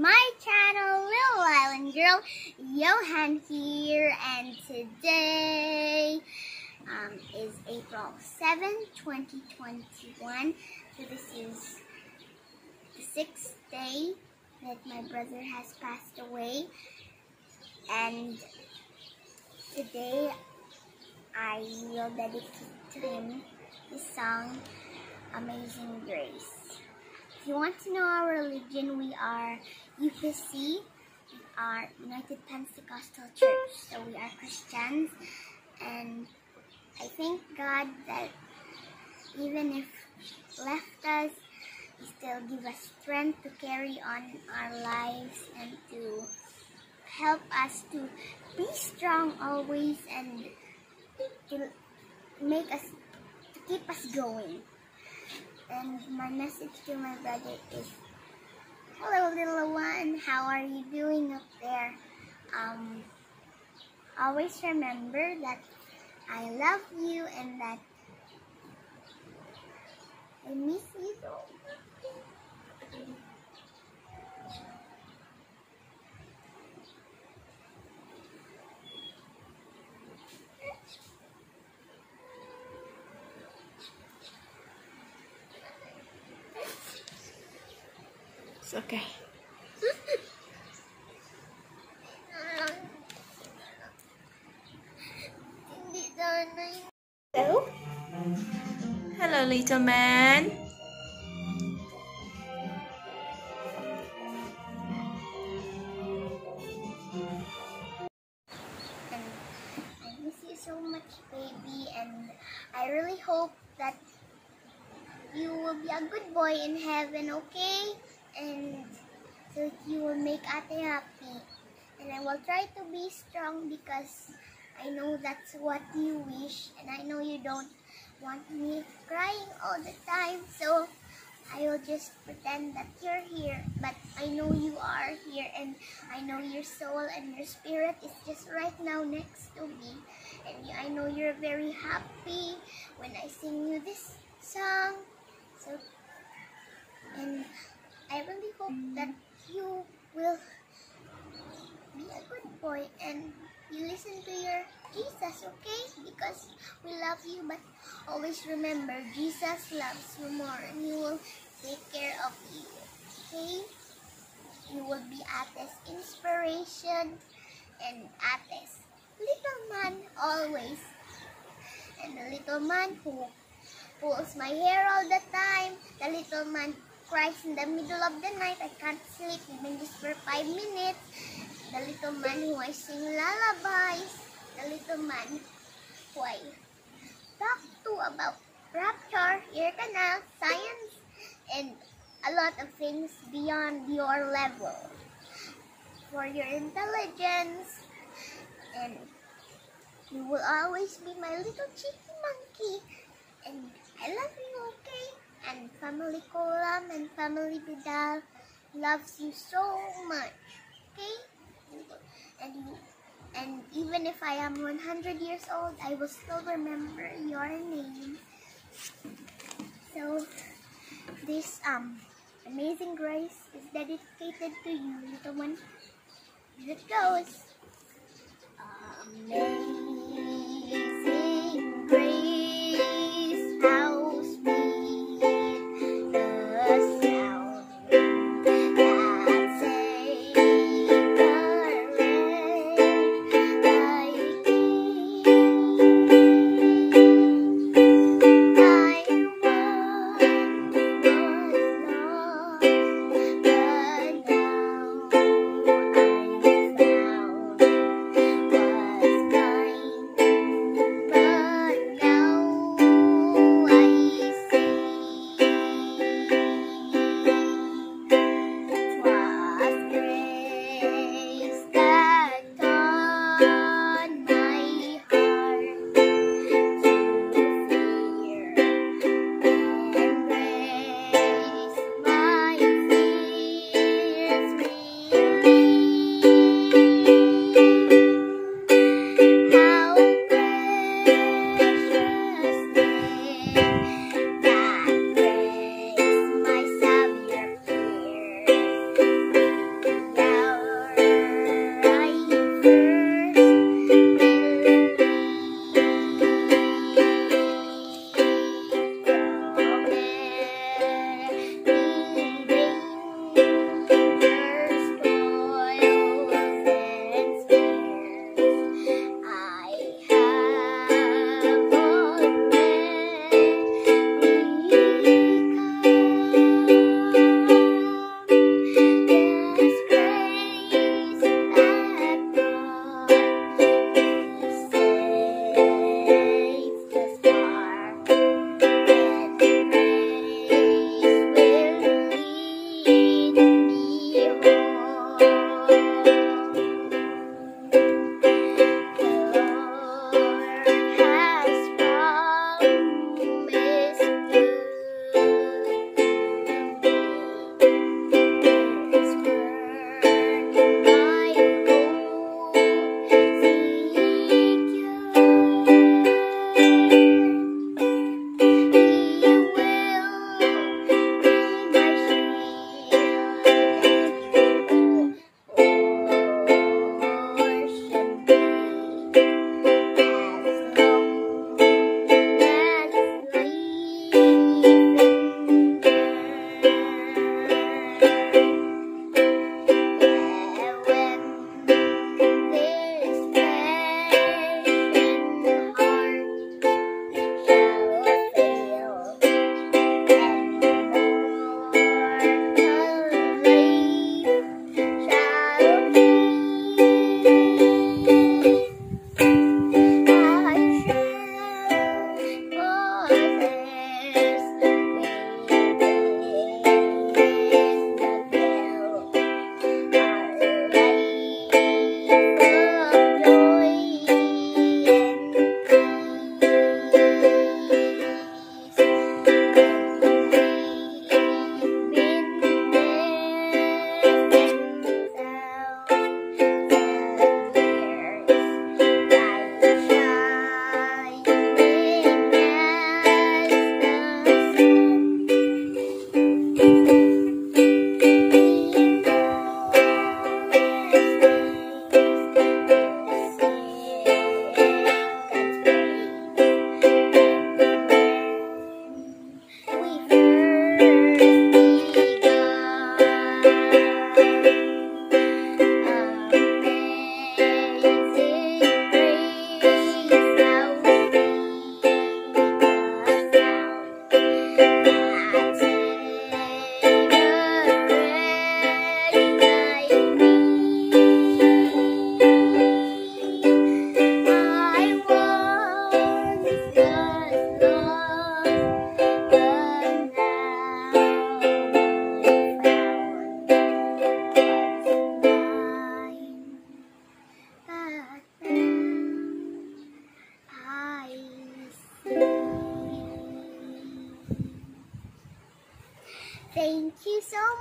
my channel, Little Island Girl. Yuhan here, and today um, is April 7, 2021. So this is the sixth day that my brother has passed away. And today I will dedicate to him the song Amazing Grace. If you want to know our religion, we are UPC, we are United Pentecostal Church. So we are Christians, and I thank God that even if left us, He still give us strength to carry on our lives and to help us to be strong always and to make us to keep us going. And my message to my brother is, Hello little one, how are you doing up there? Um, always remember that I love you and that I miss you so It's okay. Hindi sana yun. Hello? Hello, little man. And I miss you so much, baby. And I really hope that you will be a good boy in heaven, okay? And so you will make Ate happy. And I will try to be strong because I know that's what you wish. And I know you don't want me crying all the time. So I will just pretend that you're here, but I know you are here, and I know your soul and your spirit is just right now next to me. And I know you're very happy when I sing you this song. So, and I really hope that you will be a good boy and you listen to your Jesus, okay? Because we love you, but always remember Jesus loves you more and he will take care of you, okay? You will be Ate's inspiration and Ate's little man always. And the little man who pulls my hair all the time, the little man cries in the middle of the night, I can't sleep even just for five minutes, the little man who I sing lullabies, the little man who I talk to about rapture, ear canal, science, and a lot of things beyond your level. For your intelligence, and you will always be my little cheeky monkey. And I love you, okay? And Family Kolam and Family Vidal loves you so much, okay? And and even if I am 100 years old, I will still remember your name. So, this um amazing grace is dedicated to you, little one. Here it goes.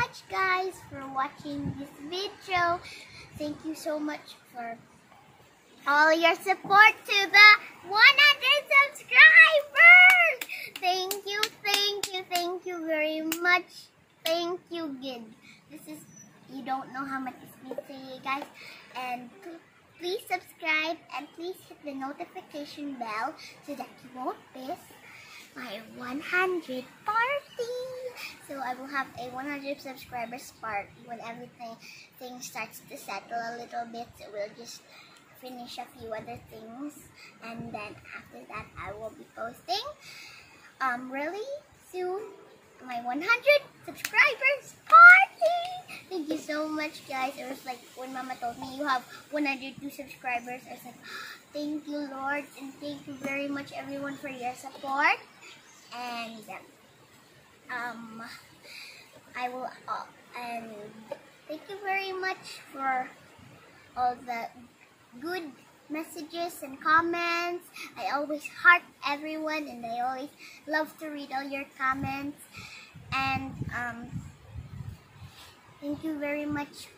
Much guys for watching this video. Thank you so much for all your support to the 100 subscribers. Thank you, thank you, thank you very much. Thank you, good. This is, you don't know how much this means to you guys. And please subscribe and please hit the notification bell so that you won't miss my 100 party. So I will have a 100 subscribers party when everything thing starts to settle a little bit. So we'll just finish a few other things and then after that I will be posting um really soon my 100 subscribers party thank you so much guys it was like when mama told me you have 102 subscribers I was like thank you lord and thank you very much everyone for your support and um I will uh, and thank you very much for all the good messages and comments. I always heart everyone and I always love to read all your comments. And um, thank you very much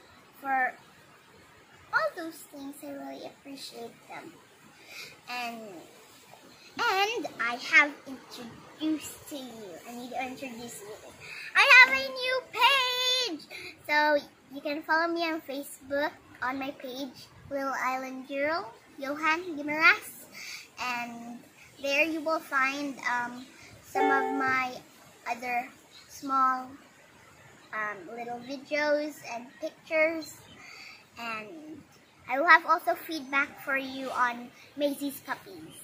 for all those things. I really appreciate them. And and I have introduced to you. I need to introduce you. I have a new page. So you can follow me on Facebook on my page Little Island Girl, Yuhan Guimaras. And there you will find um, some of my other small um, little videos and pictures. And I will have also feedback for you on Maisie's puppies.